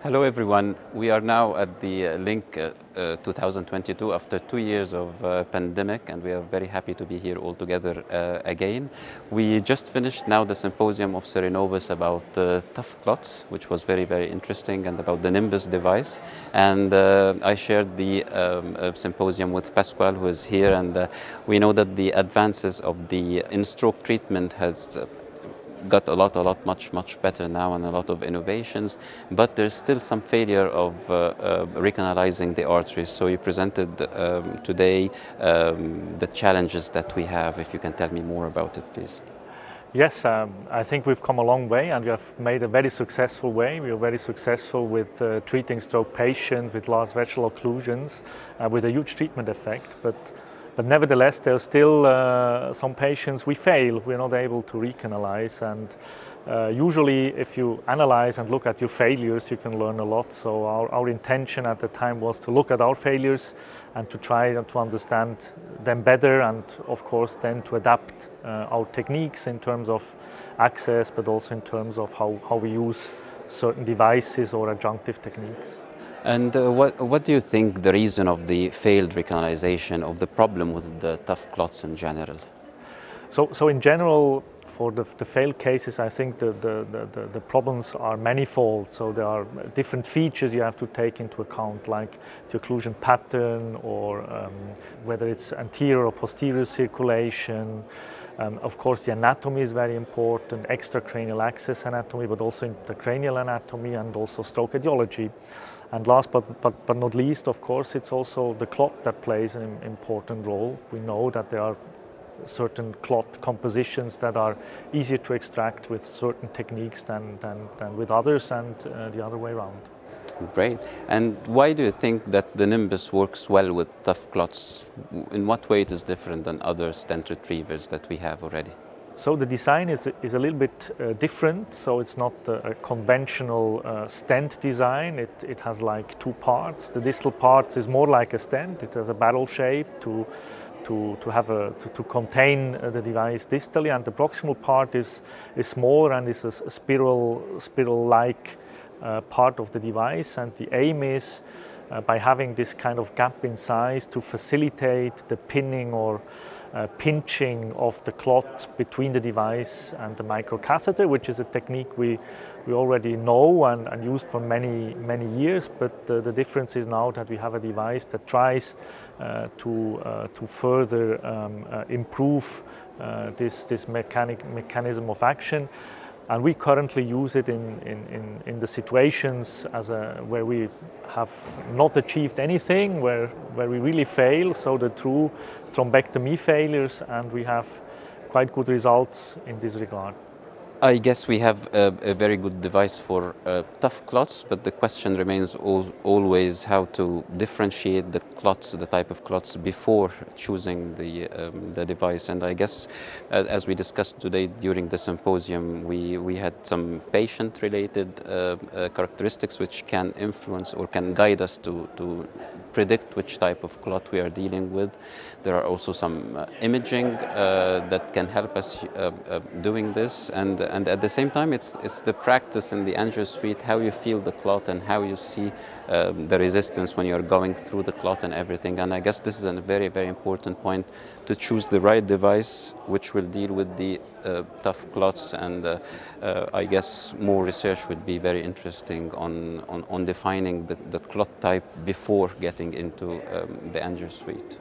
Hello everyone. We are now at the uh, LINNC uh, uh, 2022 after two years of uh, pandemic and we are very happy to be here all together uh, again. We just finished now the symposium of Cerenovus about uh, tough clots which was very very interesting and about the Nimbus device and I shared the um, symposium with Pasquale who is here and we know that the advances of the in-stroke treatment has got a lot, a lot, much, much better now and a lot of innovations, but there's still some failure of uh, uh, recanalizing the arteries. So you presented um, today um, the challenges that we have. If you can tell me more about it, please. Yes, um, I think we've come a long way and we have made a very successful way. We are very successful with uh, treating stroke patients with large vessel occlusions uh, with a huge treatment effect. But but nevertheless, there are still uh, some patients we fail. We're not able to recanalize. And uh, usually, if you analyze and look at your failures, you can learn a lot. So our, our intention at the time was to look at our failures and to try to understand them better, and of course, then to adapt uh, our techniques in terms of access, but also in terms of how, how we use certain devices or adjunctive techniques. And uh, what, what do you think the reason of the failed recanalization of the problem with the tough clots in general? So, so in general, for the, the failed cases, I think the, the, the, the, problems are manifold. So there are different features you have to take into account, like the occlusion pattern or um, whether it's anterior or posterior circulation. Um, of course, the anatomy is very important, extracranial access anatomy, but also intracranial anatomy and also stroke etiology. And last but, but, but not least, of course, it's also the clot that plays an important role. We know that there are certain clot compositions that are easier to extract with certain techniques than, than, than with others and uh, the other way around. Great. And why do you think that the Nimbus works well with tough clots? In what way it is different than other stent retrievers that we have already? So the design is, is a little bit uh, different. So it's not a, a conventional uh, stent design. It, it has like two parts. The distal part is more like a stent. It has a barrel shape to, to, to, have a, to, to contain uh, the device distally. And the proximal part is, is smaller and is a, a spiral, spiral-like uh, part of the device. And the aim is uh, by having this kind of gap in size to facilitate the pinning or uh, pinching of the clot between the device and the microcatheter, which is a technique we, we already know and, and used for many, many years. But the, the difference is now that we have a device that tries uh, to, uh, to further um, uh, improve uh, this, this mechanic, mechanism of action. And we currently use it in, in, in, in the situations as a, where we have not achieved anything, where, where we really fail, so the true thrombectomy failures, and we have quite good results in this regard. I guess we have a, a very good device for uh, tough clots, but the question remains al always how to differentiate the clots, the type of clots, before choosing the, um, the device. And I guess, as, as, we discussed today during the symposium, we, we had some patient-related uh, uh, characteristics which can influence or can guide us to, to predict which type of clot we are dealing with. There are also some uh, imaging uh, that can help us uh, uh, doing this. And and at the same time, it's, it's the practice in the angio suite, how you feel the clot and how you see um, the resistance when you're going through the clot and everything. And I guess this is a very, very important point to choose the right device which will deal with the tough clots. And uh, uh, I guess more research would be very interesting on, on, on defining the, the clot type before getting into um, the angio suite.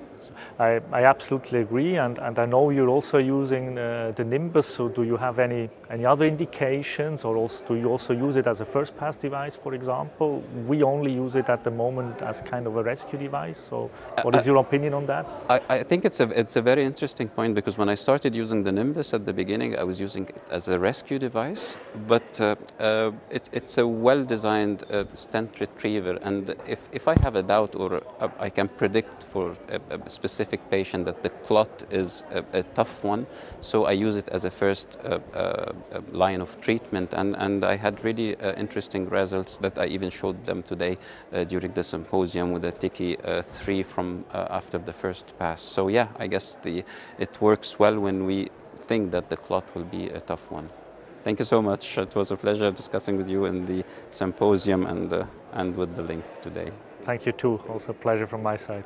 I, I absolutely agree, and, and I know you're also using uh, the Nimbus. So, do you have any any other indications, or also, do you also use it as a first pass device, for example? We only use it at the moment as kind of a rescue device. So, what is your opinion on that? I, I think it's a it's a very interesting point because when I started using the Nimbus at the beginning, I was using it as a rescue device, but uh, uh, it, it's a well-designed uh, stent retriever, and if if I have a doubt or I can predict for a, a specific patient that the clot is a, a, tough one, so I use it as a first uh, uh, line of treatment. And, and I had really uh, interesting results that I even showed them today uh, during the symposium with the TICI uh, 3 from uh, after the first pass. So yeah, I guess the, it works well when we think that the clot will be a tough one. Thank you so much. It was a pleasure discussing with you in the symposium and, uh, and with the LINNC today. Thank you too. Also a pleasure from my side.